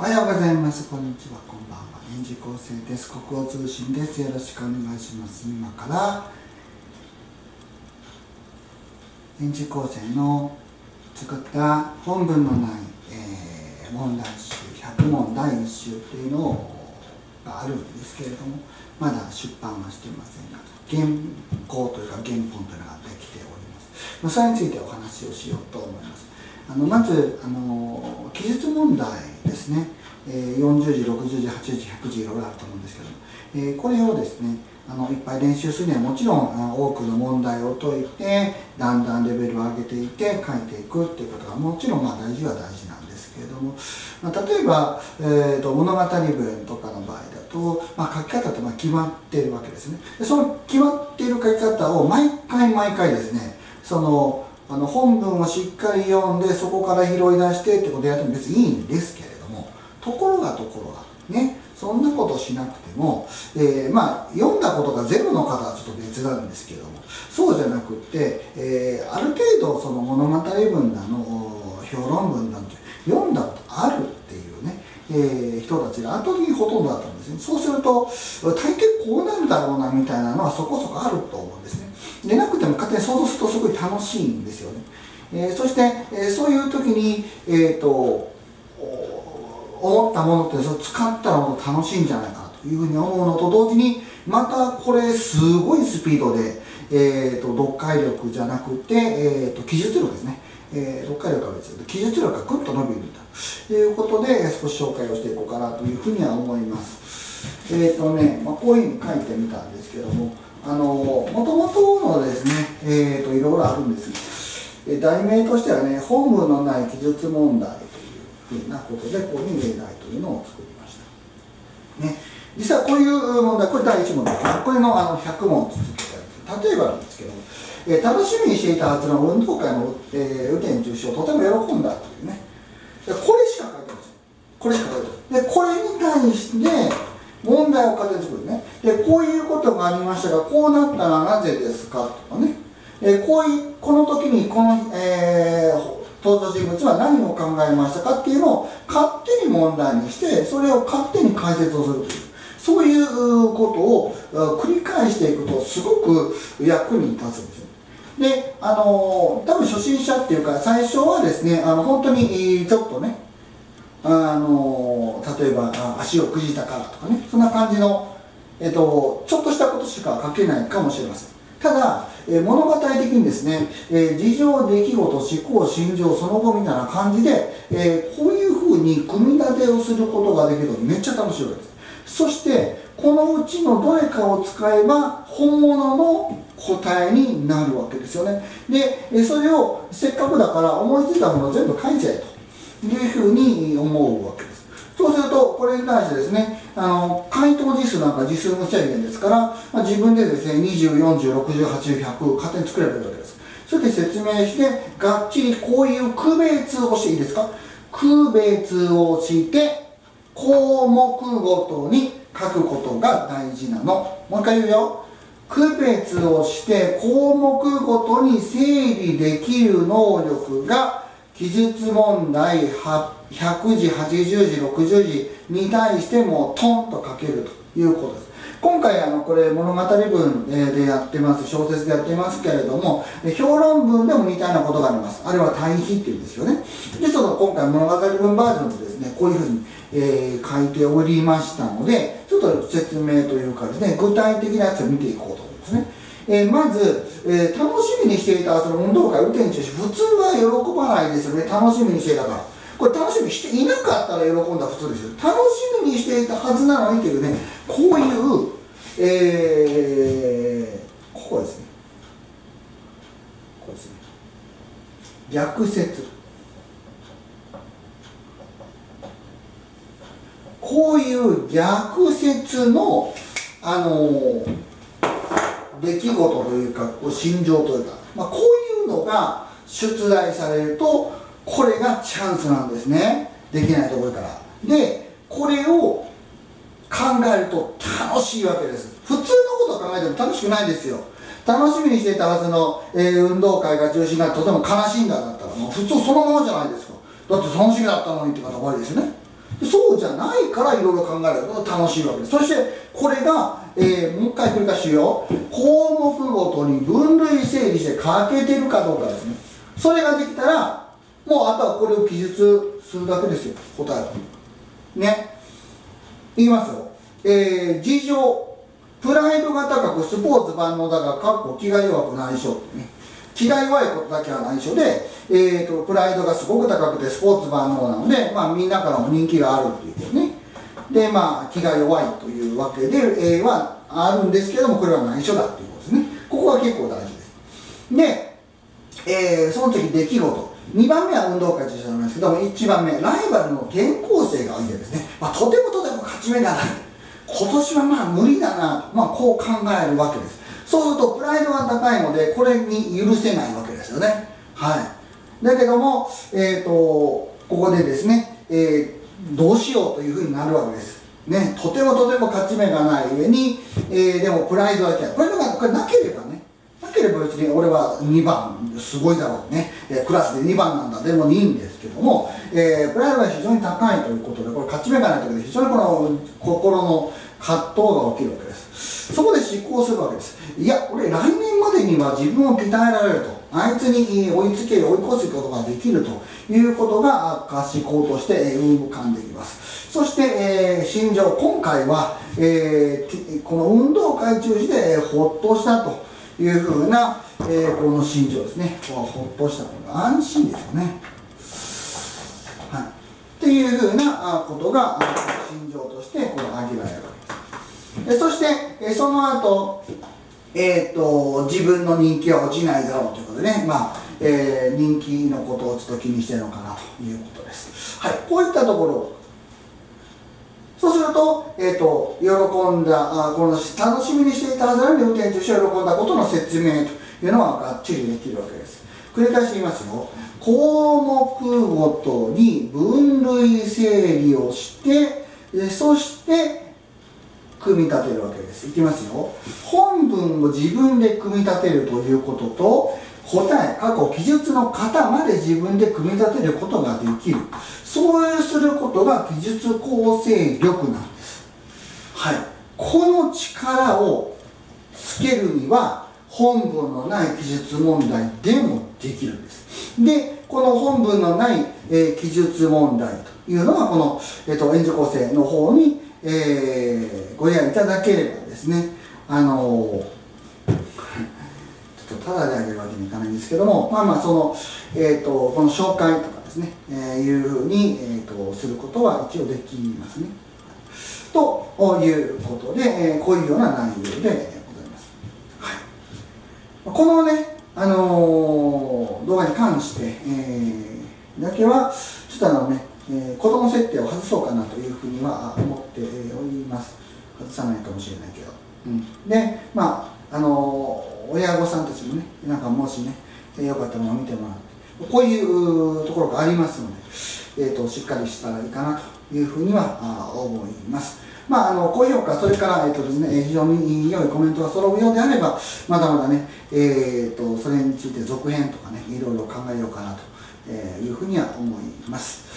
おはようございます。こんにちは。こんばんは。園児構成です。国語通信です。よろしくお願いします。今から園児構成の作った本文のない、えー問題集100問第1週っていうのがあるんですけれどもまだ出版はしてませんが原稿というか原本というのができております、まあ、それについてお話をしようと思いますあのまずあの記述問題ですね、え40時60時80時100時いろいろあると思うんですけども、えこれをですねあのいっぱい練習するにはもちろん多くの問題を解いてだんだんレベルを上げていって書いていくっていうことがもちろんまあ大事は大事なんですけれども、まあ、例えば、えー、と物語文とかの場合だと、まあ、書き方ってまあ決まっているわけですね。でその決まっている書き方を毎回毎回ですねそのあの本文をしっかり読んでそこから拾い出してってことをやっても別にいいんですけどところがところがね。そんなことしなくても、えーまあ読んだことがゼロの方はちょっと別なんですけども。そうじゃなくって、えーある程度その物語文だの評論文だの読んだことあるっていうね、えー人たちが圧倒的にほとんどだったんですね。そうすると大抵こうなんだろうなみたいなのはそこそこあると思うんですね。でなくても勝手に想像するとすごい楽しいんですよね、えーそして、えーそういう時にえっ、と思ったものってそれ使ったらもっと楽しいんじゃないかというふうに思うのと同時にまたこれすごいスピードで、えー、と読解力じゃなくて、えー、と記述力ですね、えー読解力は別で記述力がぐっと伸びると。いうことで少し紹介をしていこうかなというふうには思います。えっ、とね、まあ、こういうふうに書いてみたんですけどもあのもともとのですねえっ、といろいろあるんです。題名としてはね本文のない記述問題。いうふうなことでこういう例題というのを作りました。ね。実際こういう問題これ第1問ですね。これのあの100問続けた例えばなんですけども、えー楽しみにしていたはずの運動会の、えー、雨天中止をとても喜んだというね。これしか書いてないんこれしか書いてない。でこれに対して問題を勝手に作るね。でこういうことがありましたがこうなったらなぜですかとかね、えーこういうこの時にこの、えー登場人物は何を考えましたかっていうのを勝手に問題にしてそれを勝手に解説をするというそういうことを繰り返していくとすごく役に立つんですよ。であの多分初心者っていうか最初はですねあの本当にちょっとねあの例えば足をくじいたからとかねそんな感じの、えっと、ちょっとしたことしか書けないかもしれません。ただ、え物語的にですね、え事情出来事思考心情その後みたいな感じで、えこういうふうに組み立てをすることができるとめっちゃ楽しいわけです。そしてこのうちのどれかを使えば本物の答えになるわけですよね。でえそれをせっかくだから思いついたものを全部書いちゃえというふうに思うわけです。そうするとこれに対してですねあの回答字数なんか字数無制限ですから、まあ、自分でですね20、40、60、80、100勝手に作ればいいわけです。それで説明してがっちりこういう区別をしていいですか？区別をして項目ごとに書くことが大事なの。もう一回言うよ。区別をして項目ごとに整理できる能力が記述問題100時80時60時に対してもトンと書けるということです。今回あのこれ物語文でやってます小説でやってますけれども評論文でも似たようなことがあります。あれは対比っていうんですよね。でその今回物語文バージョンでですねこういうふうに、えー書いておりましたのでちょっと説明というかですね具体的なやつを見ていこうと思うんですね。えーまず、えー楽しみにしていたその運動会雨天中止普通は喜ばないですよね。楽しみにしていたから。これ楽しみにしていなかったら喜んだ普通ですよ。楽しみにしていたはずなのにというねこういう、えーここですね。ここですね。逆説。こういう逆説のあのー出来事というかこう心情というか、まあ、こういうのが出題されるとこれがチャンスなんですね。できないところから。でこれを考えると楽しいわけです。普通のことを考えても楽しくないですよ。楽しみにしていたはずの、えー運動会が中止になってとても悲しいんだだったらもう普通そのままじゃないですか。だって楽しみだったのにって方多いですよね。そうじゃないからいろいろ考えると楽しいわけ。ですそしてこれが、えー、もう一回繰り返しよう項目ごとに分類整理して書けてるかどうかですね。それができたらもうあとはこれを記述するだけですよ。答えは。ね。言いますよ。えー、事情。プライドが高くスポーツ万能だがかっこ気が弱く内緒ってね。気が弱いことだけは内緒で、えーと、プライドがすごく高くてスポーツ万能なので、まあ、みんなからも人気があるっていうことね。でまあ気が弱いというわけで、えー、はあるんですけどもこれは内緒だっていうことですね。ここは結構大事です。で、えー、その時出来事。2番目は運動会としてなんですけども1番目ライバルの転校生がいてですね、まあ、とてもとても勝ち目がない。今年はまあ無理だな、まあ、こう考えるわけです。そうするとプライドが高いのでこれに許せないわけですよね。はい。だけども、えーと、ここでですね、えー、どうしようというふうになるわけです。ね、とてもとても勝ち目がない上に、えー、でもプライドだけはこれがこれなければねなければ別に俺は2番すごいだろうね、えー、クラスで2番なんだ。でもいいんですけども、えー、プライドが非常に高いということでこれ勝ち目がないということで非常にこの心の葛藤が起きるわけです。そこで執行するわけです。いや俺来年までには自分を鍛えられると。あいつに追いつける追い越すことができると。いうことが思考として浮かんできます。そして、えー、心情。今回は、えー、この運動会中止でほっとしたと。いうふうな、えー、この心情ですね。ほっとした安心ですよね。はい。っていうふうなことが心情としてこの挙げられるそしてその後えーと、自分の人気は落ちないだろうということでね、まあえー、人気のことをちょっと気にしてるのかなということです。はい、こういったところそうすると,、えーと、喜んだあこの楽しみにしていたはずなのに運転中止を喜んだことの説明というのはがっちりできるわけです。繰り返し言いますよ項目ごとに分類整理をしてそして組み立てるわけです。いきますよ。本文を自分で組み立てるということと答え過去記述の型まで自分で組み立てることができる。そうすることが記述構成力なんです。はい。この力をつけるには本文のない記述問題でもできるんです。でこの本文のない、えー、記述問題というのはこの、えーと、援助構成の方にえー、ご依頼いただければですね。あのちょっとただであげるわけにいかないんですけどもまあまあその、えーと、この紹介とかですね、えー、いうふうに、えーと、することは一応できますね。ということで、えー、こういうような内容でございます、はい、このねあのー、動画に関して、えー、だけはちょっとあのねえー、子供設定を外そうかなというふうには思っております。外さないかもしれないけど、うん、でまああの親御さんたちもねなんかもしね、えー、よかったら見てもらって。こういうところがありますので、えーと、しっかりしたらいいかなというふうには思います。まあ、あの高評価、それから、えーとですね、非常に良いコメントが揃うようであれば、まだまだね、えーと、それについて続編とかね、いろいろ考えようかなというふうには思います。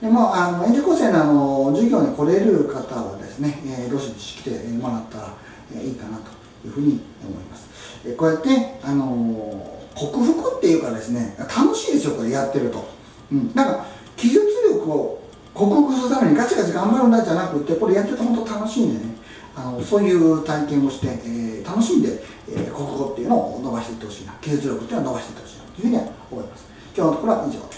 でもあの演じ構成のあの授業に来れる方はですね、えー、ロシで来てもらったら、えー、いいかなというふうに思います。えー、こうやってあの克服っていうかですね楽しいですよこれやってると。うん、なんか記述力を克服するためにガチガチ頑張るんだじゃなくてこれやってると本当楽しいんでねあのそういう体験をして、えー、楽しんで、えー、国語っていうのを伸ばしていってほしいな記述力っていうのを伸ばしていってほしいなというふうには思います。今日のところは以上です。